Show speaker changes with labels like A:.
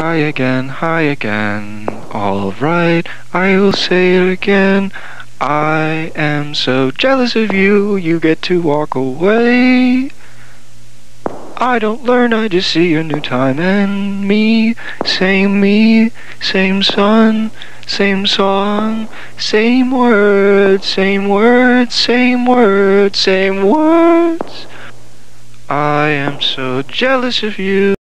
A: Hi again, hi again. Alright, I will say it again. I am so jealous of you, you get to walk away. I don't learn, I just see a new time and me, same me, same sun, same song, same words, same words, same words, same words. I am so jealous of you.